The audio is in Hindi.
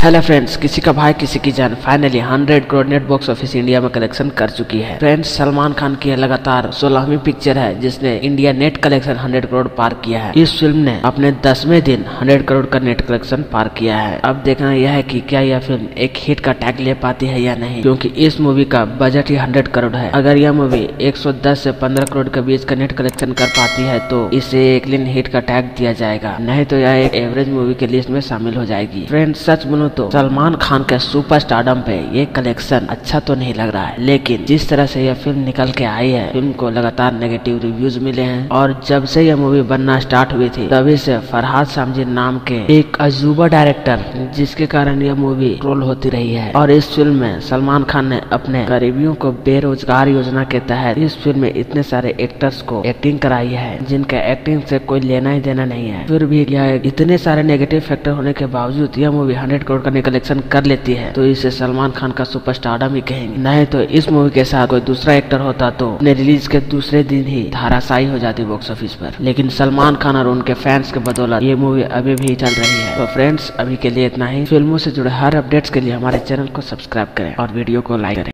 हेलो फ्रेंड्स किसी का भाई, किसी की जान finally 100 crore net box office India में कलेक्शन कर चुकी है। फ्रेंड्स सलमान खान की लगातार सोलहवीं पिक्चर है, जिसने इंडिया नेट कलेक्शन 100 करोड़ पार किया है। इस फ़िल्म ने अपने दसवें दिन 100 करोड़ का नेट कलेक्शन पार किया है। अब देखना यह है कि क्या यह फ़िल्म एक हिट का टैग ले पाती है या नहीं, क्योंकि इस मूवी का बजट ही हंड्रेड करोड़ है। अगर यह मूवी एक से पंद्रह करोड़ के बीच का नेट कलेक्शन कर पाती है तो इसे एक लिन हिट का टैग दिया जाएगा। नहीं तो यह एक एवरेज मूवी के लिस्ट में शामिल हो जाएगी। फ्रेंड्स सच बोलो तो सलमान खान के सुपर स्टारडम पे ये कलेक्शन अच्छा तो नहीं लग रहा है, लेकिन जिस तरह से यह फ़िल्म निकल के आई है, फ़िल्म को लगातार नेगेटिव रिव्यूज़ मिले हैं, और जब से यह मूवी बनना स्टार्ट हुई थी, तभी से फरहाद सामजी नाम के एक अजूबा डायरेक्टर जिसके कारण यह मूवी ट्रोल होती रही है। और इस फ़िल्म में सलमान खान ने अपने गरीबियों को बेरोजगार योजना के तहत इस फ़िल्म में इतने सारे एक्टर्स को एक्टिंग कराई है, जिनका एक्टिंग से कोई लेना ही देना नहीं है। फिर भी यह इतने सारे नेगेटिव फैक्टर होने के बावजूद यह मूवी हंड्रेड करोड़ का कलेक्शन कर लेती है। तो इसे सलमान खान का सुपरस्टारडम ही कहेंगे। नहीं तो इस मूवी के साथ कोई दूसरा एक्टर होता तो अपने रिलीज़ के दूसरे दिन ही धाराशाही हो जाती बॉक्स ऑफ़िस पर। लेकिन सलमान खान और उनके फैंस के बदौलत ये मूवी अभी भी चल रही है। तो फ्रेंड्स अभी के लिए इतना ही। फ़िल्मों से जुड़े हर अपडेट्स के लिए हमारे चैनल को सब्सक्राइब करें और वीडियो को लाइक करें।